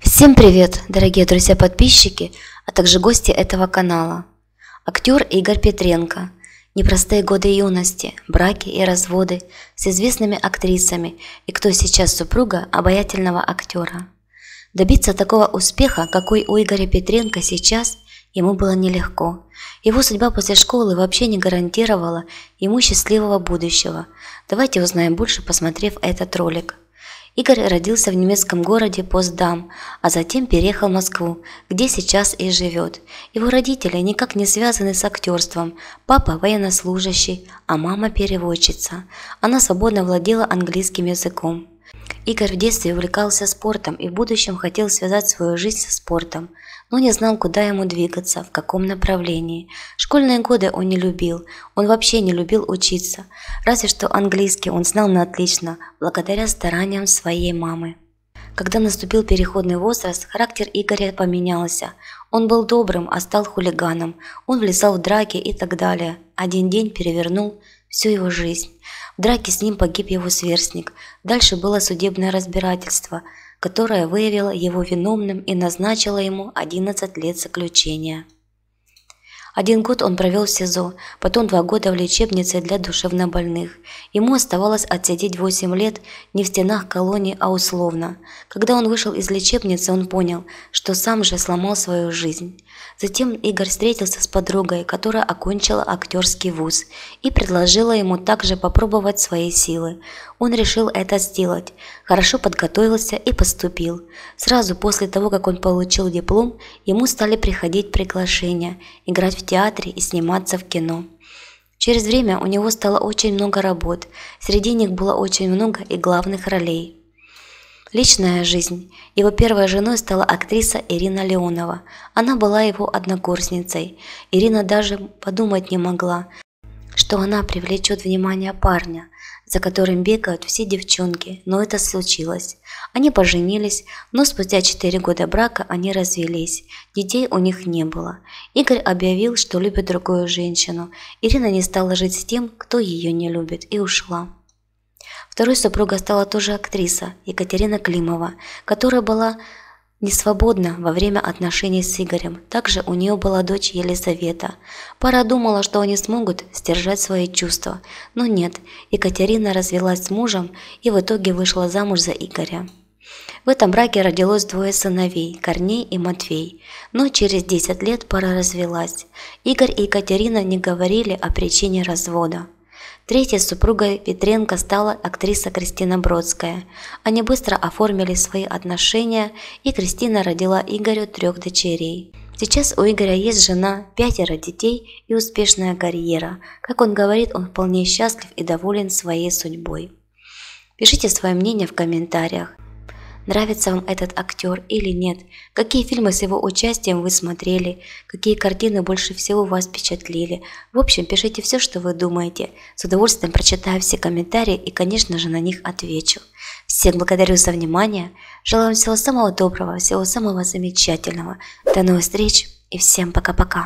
Всем привет, дорогие друзья-подписчики, а также гости этого канала. Актер Игорь Петренко. Непростые годы юности, браки и разводы с известными актрисами и кто сейчас супруга обаятельного актера. Добиться такого успеха, какой у Игоря Петренко сейчас, ему было нелегко. Его судьба после школы вообще не гарантировала ему счастливого будущего. Давайте узнаем больше, посмотрев этот ролик. Игорь родился в немецком городе Постдам, а затем переехал в Москву, где сейчас и живет. Его родители никак не связаны с актерством. Папа военнослужащий, а мама переводчица. Она свободно владела английским языком. Игорь в детстве увлекался спортом и в будущем хотел связать свою жизнь со спортом, но не знал, куда ему двигаться, в каком направлении. Школьные годы он не любил, он вообще не любил учиться, разве что английский он знал на отлично, благодаря стараниям своей мамы. Когда наступил переходный возраст, характер Игоря поменялся. Он был добрым, а стал хулиганом. Он влезал в драки и так далее. Один день перевернул всю его жизнь. В драке с ним погиб его сверстник. Дальше было судебное разбирательство, которое выявило его виновным и назначило ему 11 лет заключения. Один год он провел в СИЗО, потом два года в лечебнице для душевнобольных. Ему оставалось отсидеть 8 лет не в стенах колонии, а условно. Когда он вышел из лечебницы, он понял, что сам же сломал свою жизнь. Затем Игорь встретился с подругой, которая окончила актерский вуз, и предложила ему также попробовать свои силы. Он решил это сделать, хорошо подготовился и поступил. Сразу после того, как он получил диплом, ему стали приходить приглашения играть в театре и сниматься в кино. Через время у него стало очень много работ, среди них было очень много и главных ролей. Личная жизнь. Его первой женой стала актриса Ирина Леонова. Она была его однокурсницей. Ирина даже подумать не могла, что она привлечет внимание парня, за которым бегают все девчонки, но это случилось. Они поженились, но спустя 4 года брака они развелись. Детей у них не было. Игорь объявил, что любит другую женщину. Ирина не стала жить с тем, кто ее не любит, и ушла. Второй супругой стала тоже актриса Екатерина Климова, которая была не свободна во время отношений с Игорем. Также у нее была дочь Елизавета. Пара думала, что они смогут сдержать свои чувства, но нет. Екатерина развелась с мужем и в итоге вышла замуж за Игоря. В этом браке родилось двое сыновей – Корней и Матвей. Но через 10 лет пара развелась. Игорь и Екатерина не говорили о причине развода. Третьей супругой Петренко стала актриса Кристина Бродская. Они быстро оформили свои отношения, и Кристина родила Игорю трех дочерей. Сейчас у Игоря есть жена, пятеро детей и успешная карьера. Как он говорит, он вполне счастлив и доволен своей судьбой. Пишите свое мнение в комментариях. Нравится вам этот актер или нет? Какие фильмы с его участием вы смотрели? Какие картины больше всего вас впечатлили? В общем, пишите все, что вы думаете. С удовольствием прочитаю все комментарии и, конечно же, на них отвечу. Всех благодарю за внимание. Желаю вам всего самого доброго, всего самого замечательного. До новых встреч и всем пока-пока.